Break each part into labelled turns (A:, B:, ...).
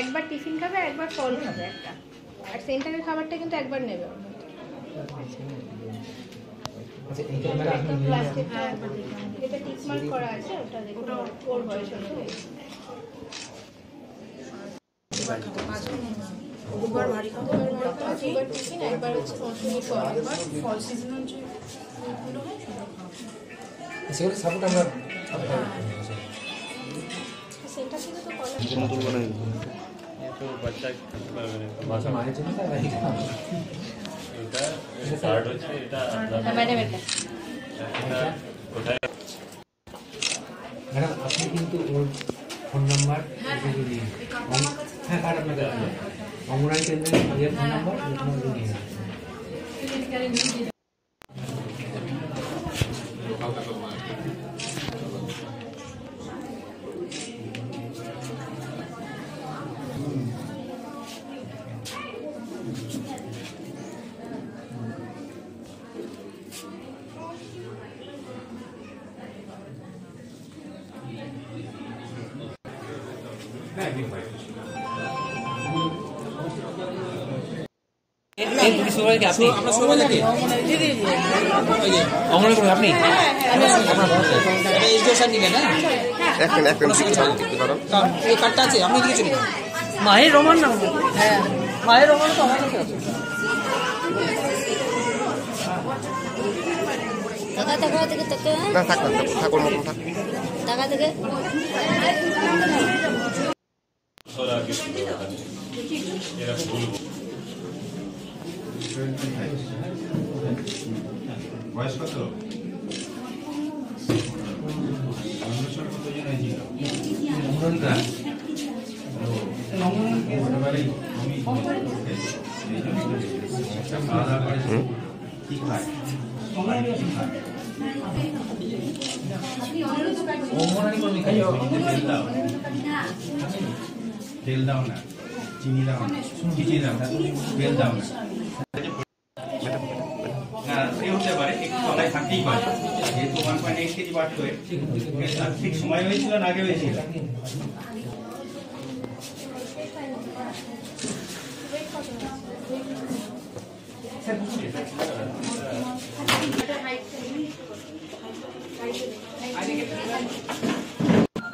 A: একবার টিফিন খাবে একবার ফল খাবে একটা। আর সেন্টারের খাবারটা কিন্তু একবার নেবে। করা আছে ওটা ওর বয়স
B: দুবার ভারী খাব
A: দুবার টিফিন একবার হচ্ছে মৌসুমি
B: একবার ফল সিজনাল যে ফুলগুলো হয় সেগুলো
C: সেগুলো সাপোর্ট আমরা
A: থেকে তো কলা
C: জন্য
D: এটা কার্ড হচ্ছে এটা
A: ম্যাডাম এটা
D: এটা
C: ম্যাডাম আপনি কিন্তু ওর ফোন নাম্বার যদি হ্যাঁ। কার্ড কাছে আছে। অঙ্গনারী কেন্দ্রের ইয়ে ফোন নাম্বার এখানে এই দুটি সবাই কি আপনি?
E: আমরা সবাই জানি।
C: অঙ্গনারী করুন আপনি?
E: এটা এসডিও স্যার নিবেন হ্যাঁ?
F: মিনিট এক মিনিট। চালু করতে পারো
E: এই কার্ডটা আছে আপনি দিকে চলে যান
B: মায়ের রোমান না হ্যাঁ। মায়ের রোমান তো আমার কাছে আছে।
G: টাকা টাকা থেকে টাকা
F: না থাক না থাক, ঠাকুর মতন থাক।
G: টাকা থেকে।
D: বছর আগে ছিল ওখানে এরা ভুল
H: বয়স কত অন্বেষণ কতজন হয়েছিল
C: অঙ্গনারী কার্ড
H: ছোটবেলায় আমি এই জন্য খাওয়া দাওয়া করে কি খায় তেল দাও না চিনি দাও না চিনি দাও না তেল দাও না থাকতেই পারে যেহেতু ওয়ান পয়েন্ট এইট কেজি বাড়তে হয়ে ঠিক সময় হয়েছিল না আগে হয়েছিল?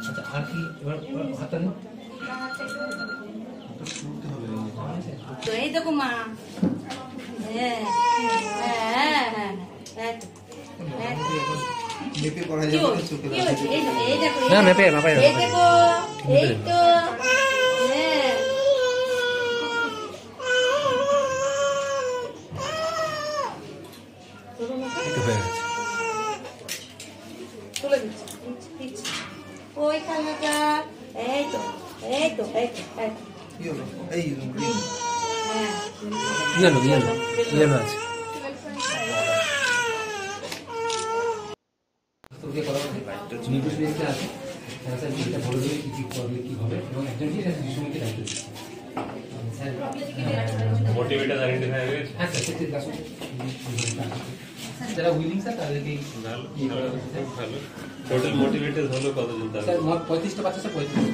C: আচ্ছা আর কি এবার এবার হাতটা নিন
G: তো এই দেখো মা হ্যাঁ হ্যাঁ হ্যাঁ হ্যাঁ
F: মেপে করা
G: কি হচ্ছে? কি হচ্ছে? এই দেখো, এই দেখো, এই
C: না,
G: দেখো।
C: মেপে, মাপায় না,
G: এই দেখো, এই তো হ্যাঁ
C: একটু হয়ে গেছে
B: তুলে দিচ্ছি
G: দিচ্ছি, দিচ্ছি। ওই খানাটা এই তো এই তো এই তো এই তো।
F: এই
G: হ্যাঁ
C: ইয়েলো ইয়েলো ইয়েলো আছে তোকে করা আছে তারা স্যার যেটা বলে দেবে কি কি করলে কি হবে এবং একজন কি স্যার শিশুকে দায়িত্ব স্যার
D: মোটিভেটার হয়ে
C: স্যার যারা উইলিং স্যার তাদেরকে
D: ভালো ভালো টোটাল মোটিভেটেড হলো কতজন
C: মোট পঁয়ত্রিশটা বাচ্চা স্যার পঁয়ত্রিশ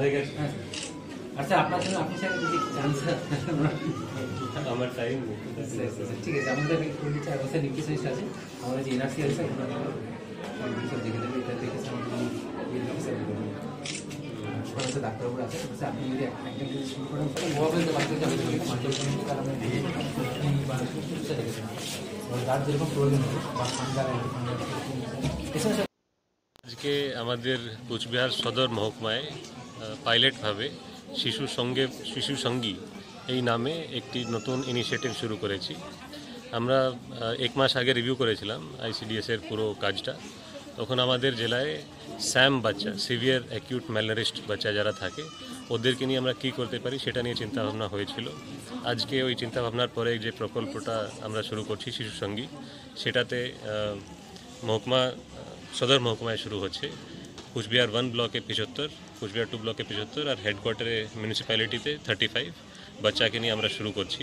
D: হয়ে গেছে
C: হ্যাঁ স্যার আপনার জন্য আপনি স্যার যদি চান স্যার
D: আমার টাইম
C: ঠিক আছে। আমাদের করে আর নিউট্রিশনিস্ট আছে আমাদের আছে
D: আজকে আমাদের কোচবিহার সদর মহকুমায় পাইলটভাবে শিশু সঙ্গে শিশু সঙ্গী এই নামে একটি নতুন ইনিশিয়েটিভ শুরু করেছি। আমরা এক মাস আগে রিভিউ করেছিলাম আইসিডিএস এর পুরো কাজটা। তখন আমাদের জেলায় স্যাম বাচ্চা সিভিয়ার অ্যাকিউট ম্যালনারিস্ট বাচ্চা যারা থাকে, ওদেরকে নিয়ে আমরা কী করতে পারি সেটা নিয়ে চিন্তাভাবনা হয়েছিল। আজকে ওই চিন্তাভাবনার পরে যে প্রকল্পটা আমরা শুরু করছি শিশু সঙ্গী, সেটাতে মহকুমা, সদর মহকুমায় শুরু হচ্ছে। কুচবিহার ওয়ান ব্লকে পঁচাত্তর, কুচবিহার টু ব্লকে পঁচাত্তর আর হেডকোয়ার্টারে মিউনিসিপ্যালিটিতে থার্টি ফাইভ বাচ্চাকে নিয়ে আমরা শুরু করছি।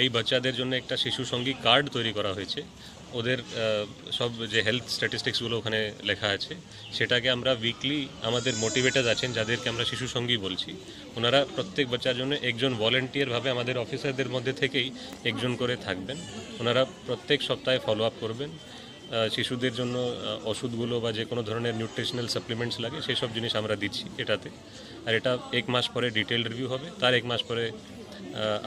D: এই বাচ্চাদের জন্য একটা শিশু সঙ্গী কার্ড তৈরি করা হয়েছে। ওদের সব যে হেলথ স্ট্যাটিস্টিক্সগুলো ওখানে লেখা আছে, সেটাকে আমরা উইকলি আমাদের মোটিভেটার আছেন, যাদেরকে আমরা শিশু সঙ্গী বলছি। ওনারা প্রত্যেক বাচ্চার জন্য একজন ভলেন্টিয়ারভাবে আমাদের অফিসারদের মধ্যে থেকেই একজন করে থাকবেন। ওনারা প্রত্যেক সপ্তাহে ফলো আপ করবেন। শিশুদের জন্য ওষুধগুলো বা যে কোনো ধরনের নিউট্রিশনাল সাপ্লিমেন্টস লাগে সেই সব জিনিস আমরা দিচ্ছি এটাতে। আর এটা এক মাস পরে ডিটেল রিভিউ হবে, তার এক মাস পরে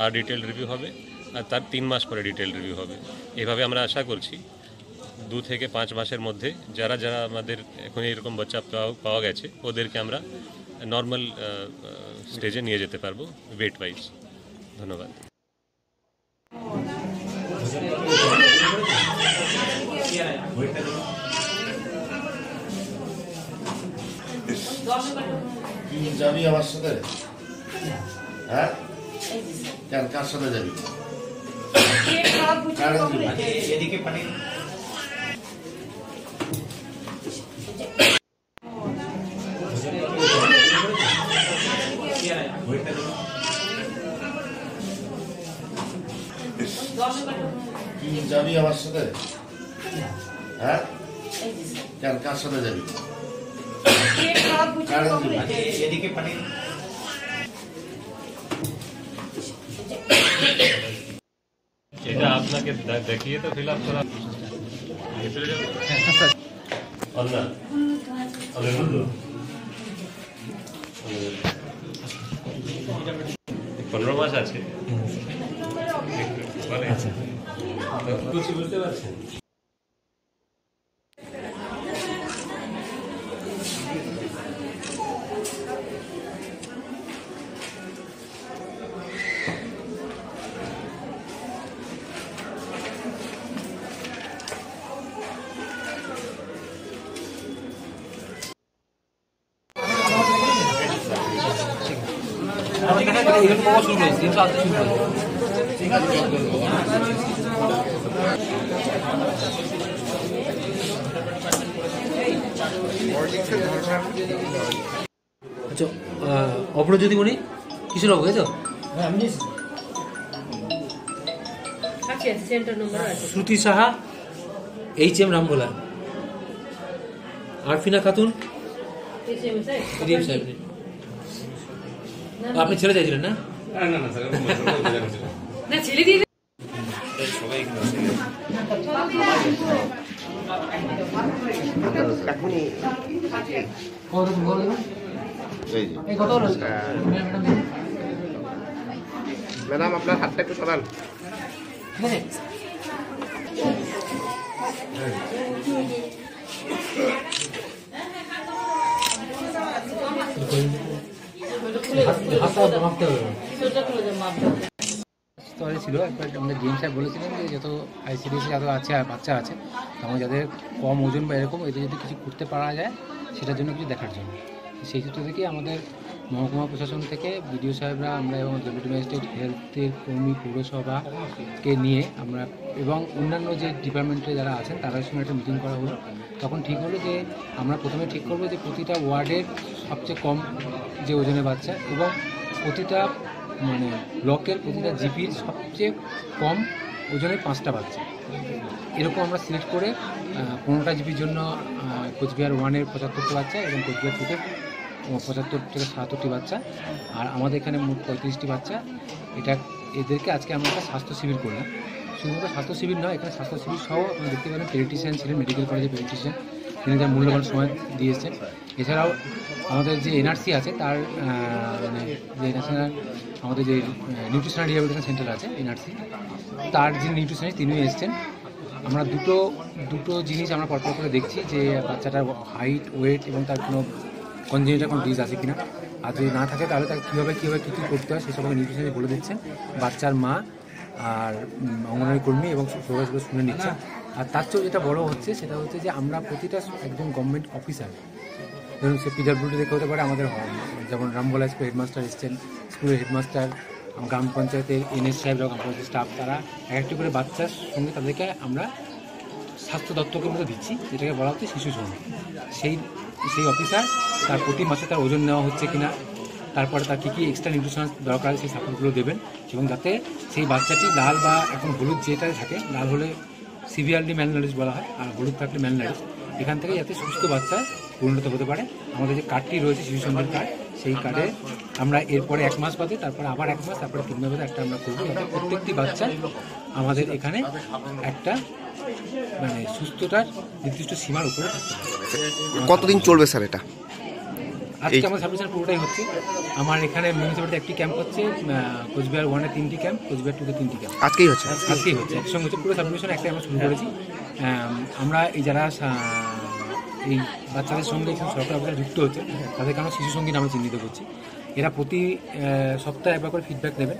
D: আর ডিটেল রিভিউ হবে। আর তার তিন মাস পরে ডিটেল রিভিউ হবে। এভাবে আমরা আশা করছি। দু থেকে পাঁচ মাসের মধ্যে যারা যারা আমাদের এখন এরকম বাচ্চা পাওয়া- গেছে, ওদেরকে আমরা নর্মাল স্টেজে নিয়ে যেতে পারব ওয়েট ওয়াইজ ধন্যবাদ।
I: যাবি আমার সাথে? হ্যাঁ? কার সাথে যাবি?
E: এদিকে পাঠিয়ে
I: যাবি আমার সাথে হ্যাঁ কেন কার সাথে যাবি?
E: এদিকে পাঠিয়ে
D: দে- দেখিয়ে তো ফিল আপ করা। পনেরো মাস আছে আচ্ছা বুঝতে পারছেন
C: এখানে পাওয়া শুরু করেছি তিনশো আনতে শুরু করেছি আচ্ছা অপরজ্যোতি মণি তো?
A: আছে সেন্টার নম্বর আছে।
C: Shruti Saha H M Rambhola. Arfina Khatun? সাহেব আপনি ছেড়ে চাইছিলেন না?
F: ম্যাডাম আপনার হাতটা একটু সরান।
C: হাতটা মাপতে হবে স্তরে ছিল একবার আমাদের ডিএম সাহেব বলেছিলেন যে যত আইসিডিসি যত আছে আর বাচ্চা আছে তখন যাদের কম ওজন বা এরকম এদের যদি কিছু করতে পারা যায় সেটার জন্য কিছু দেখার জন্য। সেই সূত্র থেকে আমাদের মহকুমা প্রশাসন থেকে বিডিও সাহেবরা আমরা এবং ডেপুটি ম্যাজিস্ট্রেট হেলথের কর্মী পৌরসভাকে নিয়ে আমরা এবং অন্যান্য যে ডিপার্টমেন্টে যারা আছেন তাদের সঙ্গে একটা মিটিং করা হলো। তখন ঠিক হলো যে আমরা প্রথমে ঠিক করব যে প্রতিটা ওয়ার্ডের সবচেয়ে কম যে ওজনের বাচ্চা এবং প্রতিটা মানে ব্লকের প্রতিটা জিপির সবচেয়ে কম ওজনের পাঁচটা বাচ্চা। এরকম আমরা সিলেক্ট করে পনেরোটা জিপির জন্য কোচবিহার ওয়ানের পঁচাত্তরটি বাচ্চা এবং কোচবিহার টুতে পঁচাত্তর থেকে সাতাত্তরটি বাচ্চা। আর আমাদের এখানে মোট পঁয়ত্রিশটি বাচ্চা। এটা এদেরকে আজকে আমরা একটা স্বাস্থ্য শিবির করলাম। শুধুমাত্র স্বাস্থ্য শিবির নয়, এখানে স্বাস্থ্য শিবির সহ আপনি দেখতে পেলেন পেরিটিশিয়ান ছিলেন মেডিকেল কলেজের পেরিটিশিয়ান তিনি তার মূল্যবান সময় দিয়েছেন। এছাড়াও আমাদের যে এনআরসি আছে, তার মানে যে ন্যাশনাল আমাদের যে নিউট্রিশনাল রিহ্যাবিলিটেশন সেন্টার আছে এনআরসি, তার যিনি নিউট্রিশনিস্ট তিনিও এসছেন। আমরা দুটো দুটো জিনিস আমরা পরপর করে দেখছি যে বাচ্চাটার হাইট ওয়েট এবং তার কোনো কনজেনিটাল কোনো ডিজ আছে কিনা? আর যদি না থাকে, তাহলে তাকে কীভাবে কীভাবে, কী কী করতে হয় সেসব আমাকে নিউট্রিশনিস্ট বলে দিচ্ছে। বাচ্চার মা আর অঙ্গনওয়াড়ি কর্মী এবং সবাইগুলো শুনে নিচ্ছে। আর তার চেয়েও যেটা বড় হচ্ছে, সেটা হচ্ছে যে আমরা প্রতিটা একজন গভর্নমেন্ট অফিসার ধরুন সে পিডাব্লিউডি দেখে হতে পারে, আমাদের যেমন রামগোলা স্কুল হেডমাস্টার এসছেন, স্কুলের হেডমাস্টার গ্রাম পঞ্চায়েতের এনএস সাহেব, গ্রাম পঞ্চায়েত স্টাফ তারা এক একটি করে বাচ্চার সঙ্গে তাদেরকে আমরা স্বাস্থ্য দপ্তরের মধ্যে দিচ্ছি, যেটাকে বলা হচ্ছে শিশু শ্রমিক সেই সেই অফিসার তার প্রতি মাসে তার ওজন নেওয়া হচ্ছে কিনা, তারপরে তার কী কী এক্সট্রা নিউট্রিশন দরকার সেই সাপোর্টগুলো দেবেন এবং যাতে সেই বাচ্চাটি লাল বা এখন হলুদ যেটা থাকে, লাল হলে সিভিয়ারলি ম্যালনারিজ বলা হয়, আর হলুদ থাকলে ম্যালনারিজ এখান থেকে যাতে সুস্থ বাচ্চা পরিণত হতে পারে। আমাদের যে কার্ডটি রয়েছে শিশু সঙ্গীর কার্ড সেই কার্ডে আমরা এরপরে এক মাস বাদে, তারপরে আবার এক মাস, তারপরে তিন মাস বাদে একটা আমরা করব প্রত্যেকটি বাচ্চা আমাদের এখানে একটা মানে সুস্থতার নির্দিষ্ট সীমার উপরে
F: কতদিন চলবে স্যার এটা?
C: আজকে আমার সাবমিশন পুরোটাই হচ্ছে। আমার এখানে মিউনিসিপ্যালিটি একটি ক্যাম্প হচ্ছে কোচবিহার ওয়ানে তিনটি ক্যাম্প কোচবিহার টুতে তিনটি ক্যাম্প
F: আজকেই হচ্ছে?
C: আজকেই হচ্ছে। একসঙ্গে হচ্ছে। পুরো সাবমিশন একটাই আমরা শুরু করেছি। আম, আমরা এই যারা এই বাচ্চাদের সঙ্গে সরকার অফিসার যুক্ত হচ্ছে তাদেরকে আমরা শিশু সঙ্গী নামে চিহ্নিত করছি। এরা প্রতি সপ্তাহে একবার করে ফিডব্যাক দেবেন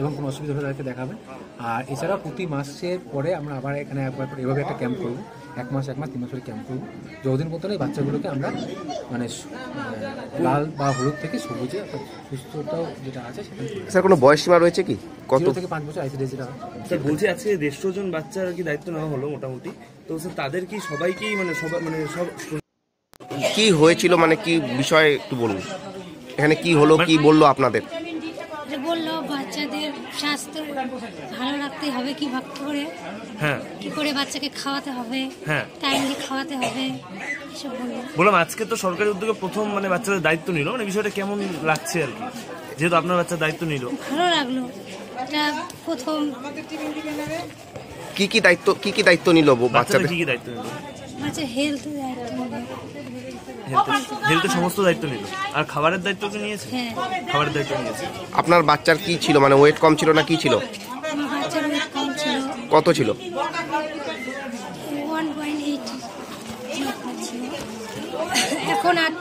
C: এবং কোনো অসুবিধা হলে তাদেরকে দেখাবেন আর এছাড়া প্রতি মাসের পরে আমরা আবার এখানে একবার করে এভাবে একটা ক্যাম্প করব। এক মাস এক মাস তিন মাস করে ক্যাম্প করব। যতদিন পর্যন্ত এই বাচ্চাগুলোকে আমরা মানে লাল বা হলুদ থেকে সবুজে অর্থাৎ সুস্থতাও যেটা আছে।
F: স্যার কোনো বয়স সীমা রয়েছে কি? কত?
C: থেকে পাঁচ বছর আইসিডিএস যেটা হয়
B: স্যার বলছি আজকে দেড়শো জন বাচ্চার আর কি দায়িত্ব নেওয়া হলো মোটামুটি। তো স্যার তাদের কি সবাইকেই মানে সবাই মানে সব
F: কি হয়েছিল মানে কি বিষয় একটু বলুন। এখানে কি হলো কি বলল আপনাদের?
J: বলল বাচ্চাদের স্বাস্থ্য ভালো রাখতে হবে কি ভাগ করে?
B: হ্যাঁ।
J: কি করে বাচ্চাকে খাওয়াতে হবে?
B: হ্যাঁ।
J: টাইমলি খাওয়াতে হবে? এসব বলল।
B: বললাম আজকে তো সরকারি উদ্যোগে প্রথম মানে বাচ্চাদের দায়িত্ব নিল মানে বিষয়টা কেমন লাগছে আর কি? যেহেতু আপনার বাচ্চার দায়িত্ব নিল।
J: ভালো লাগল। এটা প্রথম।
F: কি কি দায়িত্ব কি কি দায়িত্ব নিল
B: বাচ্চাদের কি কি দায়িত্ব নিল?
J: বাচ্চার হেলথ দায়িত্ব।
B: হেলথের সমস্ত দায়িত্ব নিল। আর খাবারের দায়িত্ব কি নিয়েছে?
J: হ্যাঁ।
B: খাবারের দায়িত্ব নিয়েছে।
F: আপনার বাচ্চার কি ছিল? মানে ওয়েট কম ছিল না কি ছিল? কত ছিল?
J: এখন আট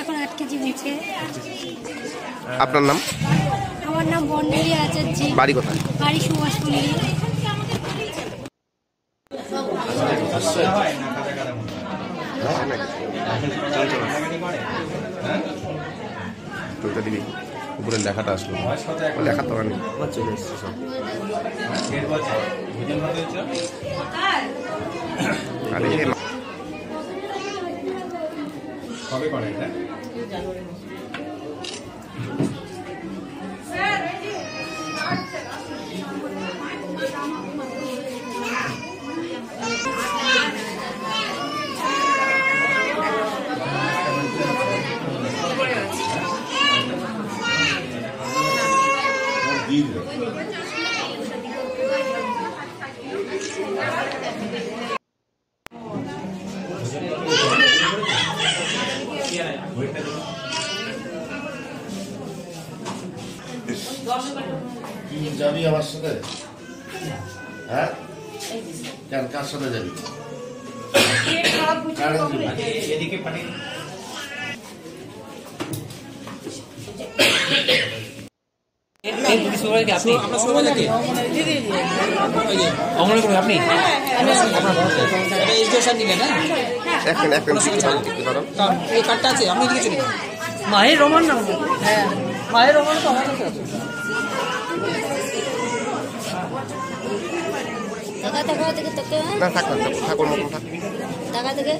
J: এখন আট কেজি হয়েছে।
F: আপনার নাম?
J: আমার নাম বন্ডালী আচার্য।
F: বাড়ি কোথায়?
J: বাড়ি সুভাষপল্লী
F: তোটা দিবি লেখাটা আসলো। লেখা তো
B: চলে এসছে
I: কি যাবি আমার সাথে? হ্যাঁ? কেন? কার সাথে যাবি? কার সাথে যাবি?
C: এই পুলিশ সুপার কি আপনি?
E: এদিকে চলে যান
B: মাহির রহমান হ্যাঁ। মাহির রহমান তো আমার কাছে আছে।
J: টাকা টাকা থেকে তোকে
F: না থাকুন থাক থাক, থাক মতন
J: টাকা থেকে